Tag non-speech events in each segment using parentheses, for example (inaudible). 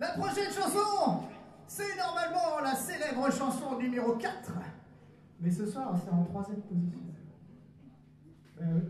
La prochaine chanson, c'est normalement la célèbre chanson numéro 4. Mais ce soir, c'est en troisième position. Euh,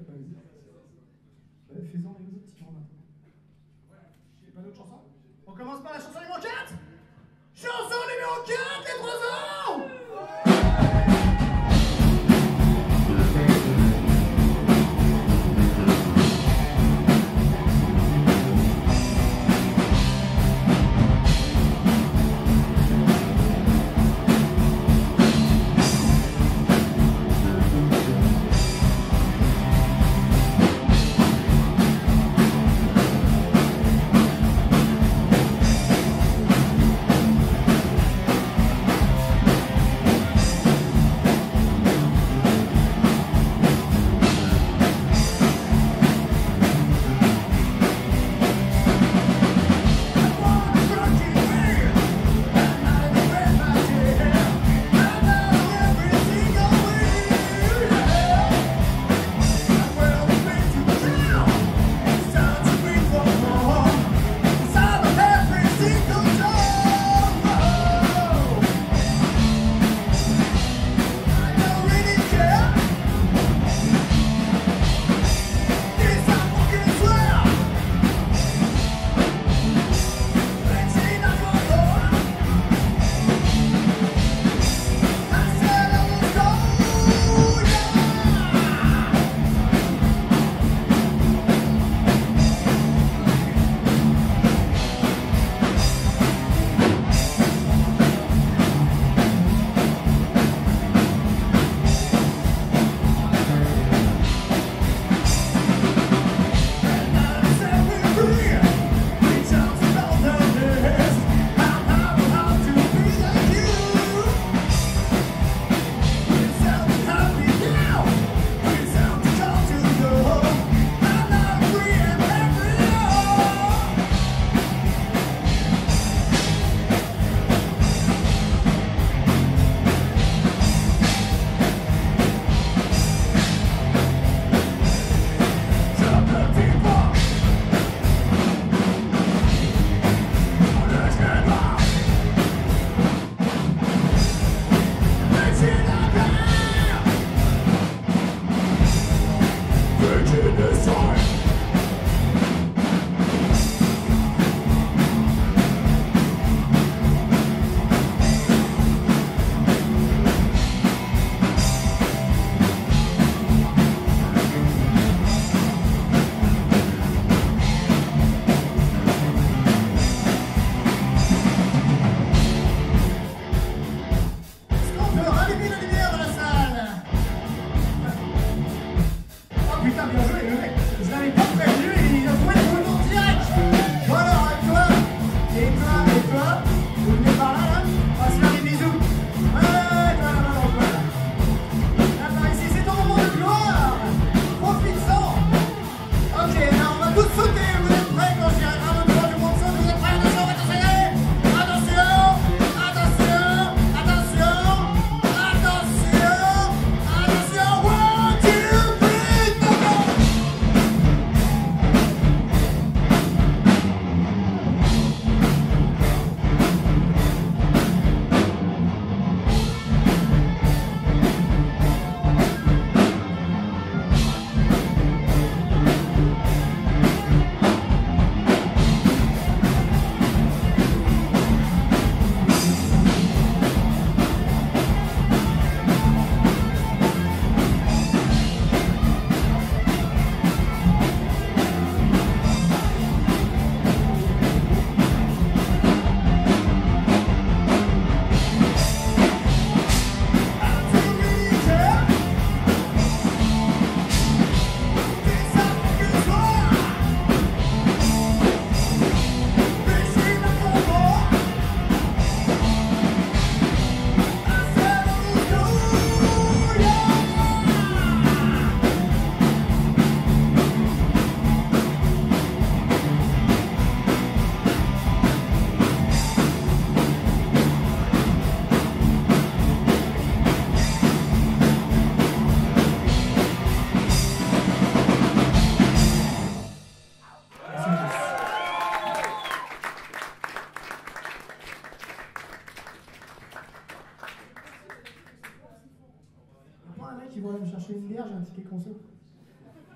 qui vont aller me chercher une bière, j'ai un ticket conso.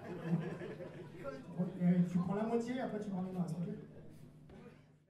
(laughs) tu prends la moitié, après tu me reste, ok?